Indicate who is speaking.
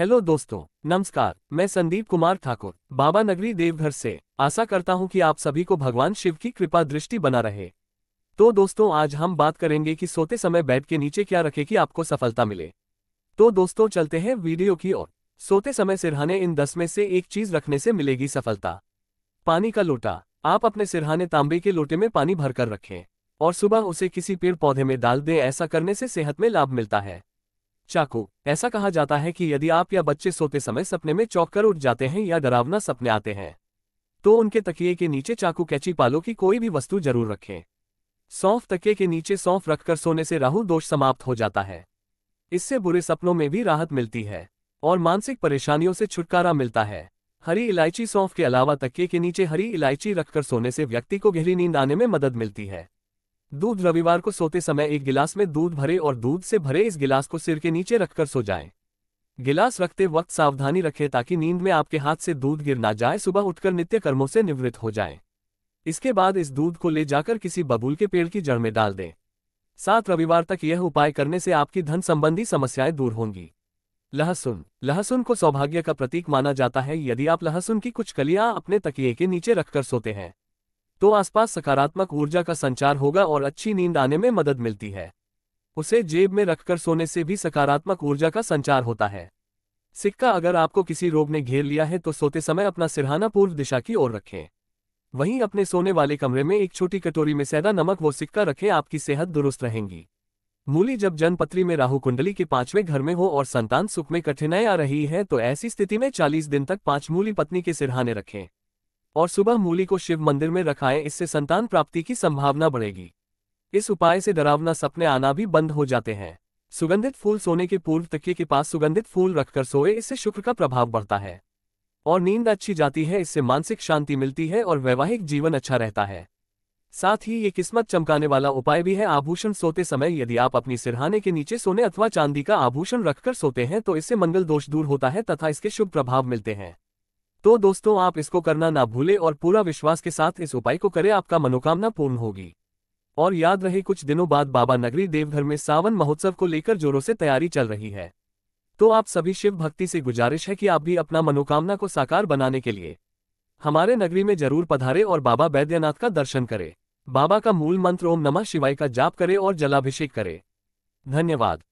Speaker 1: Hello दोस्तों, नमस्कार, मैं संदीप कुमार ठाकुर, बाबा नगरी देवघर से। आशा करता हूँ कि आप सभी को भगवान शिव की कृपा दृष्टि बना रहे। तो दोस्तों, आज हम बात करेंगे कि सोते समय बेड के नीचे क्या रखें कि आपको सफलता मिले। तो दोस्तों, चलते हैं वीडियो की ओर। सोते समय सिरहाने इन दस में से एक चीज़ रखने से मिलेगी सफलता। पानी का लोटा। आप अपने सिरहाने तांबे के लोटे में पानी भरकर रखें। और सुबह उसे किसी पेड़ पौधे में डाल दें, ऐसा करने से सेहत में लाभ मिलता है। चाकू। ऐसा कहा जाता है कि यदि आप या बच्चे सोते समय सपने में चौक कर उठ जाते हैं या डरावना सपने आते हैं तो उनके तकिए के नीचे चाकू कैची पालो की कोई भी वस्तु ज़रूर रखें। सौंफ तकिए के नीचे सौंफ रखकर सोने से राहु दोष समाप्त हो जाता है। इससे बुरे सपनों में भी राहत मिलती है और मानसिक परेशानियों से छुटकारा मिलता है। हरी इलायची सौंफ के अलावा तकिए के नीचे हरी इलायची रखकर सोने से व्यक्ति को गहरी नींद आने में मदद मिलती है। दूध रविवार को सोते समय एक गिलास में दूध भरे और दूध से भरे इस गिलास को सिर के नीचे रखकर सो जाएँ। गिलास रखते वक्त सावधानी रखें ताकि नींद में आपके हाथ से दूध गिर ना जाए, सुबह उठकर नित्य कर्मों से निवृत्त हो जाएँ। इसके बाद इस दूध को ले जाकर किसी बबूल के पेड़ की जड़ में डाल दें सात रविवार तक यह उपाय करने से आपकी धन संबंधी समस्याएँ दूर होंगी लहसुन लहसुन को सौभाग्य का प्रतीक माना जाता है यदि आप लहसुन की कुछ कलियाँ अपने तकिए के नीचे रखकर सोते हैं तो आसपास सकारात्मक ऊर्जा का संचार होगा और अच्छी नींद आने में मदद मिलती है। उसे जेब में रखकर सोने से भी सकारात्मक ऊर्जा का संचार होता है। सिक्का अगर आपको किसी रोग ने घेर लिया है तो सोते समय अपना सिरहाना पूर्व दिशा की ओर रखें। वहीं अपने सोने वाले कमरे में एक छोटी कटोरी में सैदा नमक वो सिक्का रखें, आपकी सेहत दुरुस्त रहेंगी। मूली जब जनपत्री में राहु कुंडली के पाँचवें घर में हो और संतान सुख में कठिनाई आ रही है तो ऐसी स्थिति में चालीस दिन तक पाँच मूली पत्नी के सिरहाने रखें। और सुबह मूली को शिव मंदिर में रखाएँ, इससे संतान प्राप्ति की संभावना बढ़ेगी। इस उपाय से डरावना सपने आना भी बंद हो जाते हैं। सुगंधित फूल सोने के पूर्व तकिए के पास सुगंधित फूल रखकर सोए, इससे शुक्र का प्रभाव बढ़ता है। और नींद अच्छी जाती है, इससे मानसिक शांति मिलती है और वैवाहिक जीवन अच्छा रहता है। साथ ही ये किस्मत चमकाने वाला उपाय भी है, आभूषण सोते समय यदि आप अपनी सिरहाने के नीचे सोने अथवा चांदी का आभूषण रखकर सोते हैं तो इससे मंगल दोष दूर होता है तथा इसके शुभ प्रभाव मिलते हैं। तो दोस्तों, आप इसको करना ना भूले और पूरा विश्वास के साथ इस उपाय को करें। आपका मनोकामना पूर्ण होगी। और याद रहे, कुछ दिनों बाद बाबा नगरी देवघर में सावन महोत्सव को लेकर जोरों से तैयारी चल रही है। तो आप सभी शिव भक्ति से गुजारिश है कि आप भी अपना मनोकामना को साकार बनाने के लिए हमारे नगरी में ज़रूर पधारे और बाबा बैद्यनाथ का दर्शन करें। बाबा का मूल मंत्र ओम नमः शिवाय का जाप करें और जलाभिषेक करें। धन्यवाद।